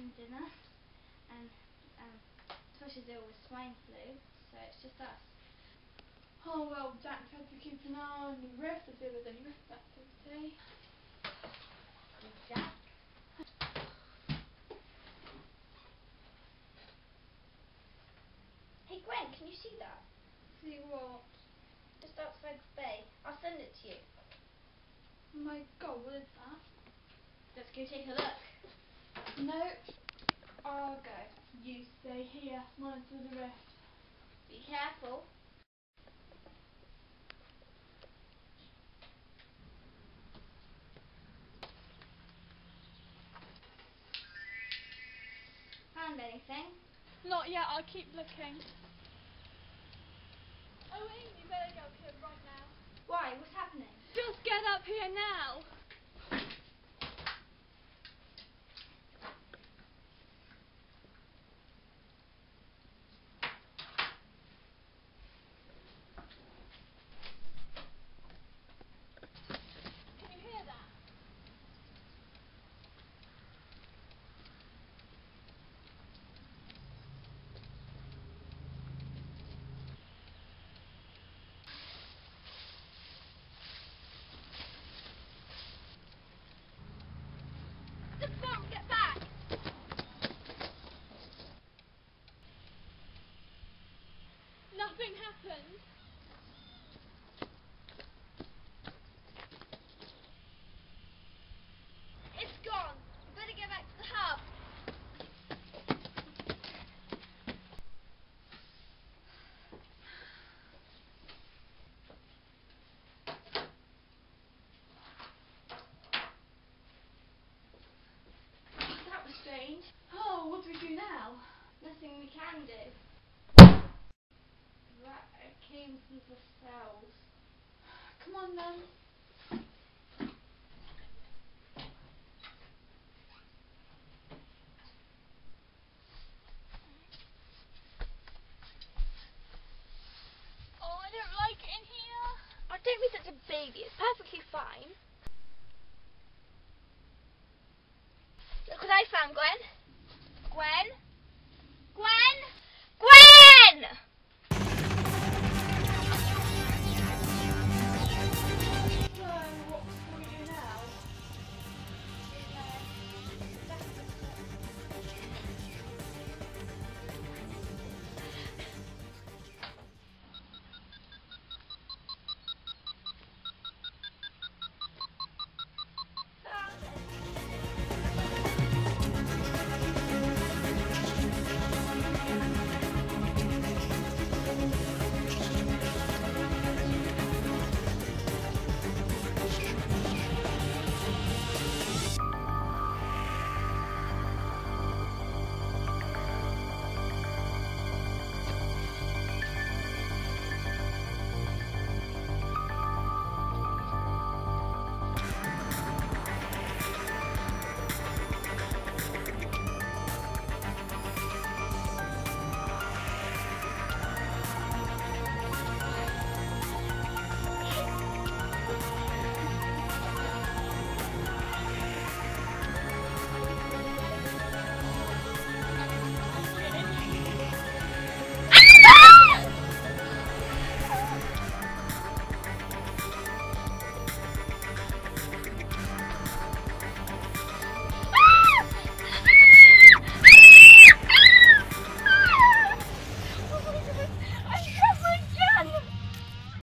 having dinner, and um, Tosh is ill with swine flu, so it's just us. Oh well, Jack had to keep an eye on the Rift if there was any Rift activity. Jack? Hey Gwen, can you see that? See what? Just outside the bay. I'll send it to you. Oh my god, what is that? Let's go take a look. No, I'll go. You stay here, monitor the Rift. Be careful. Found anything? Not yet, I'll keep looking. Oh, Amy, you better get up here right now. Why? What's happening? Just get up here now. Can you hear that? The bomb! Get back! Nothing happened. It's gone. We better get back to the hub. That was strange. Oh, what do we do now? Nothing we can do. That came from the cells. Come on then. Oh, I don't like it in here. Oh, don't be such a baby. It's perfectly fine. Look what I found, Gwen. Gwen?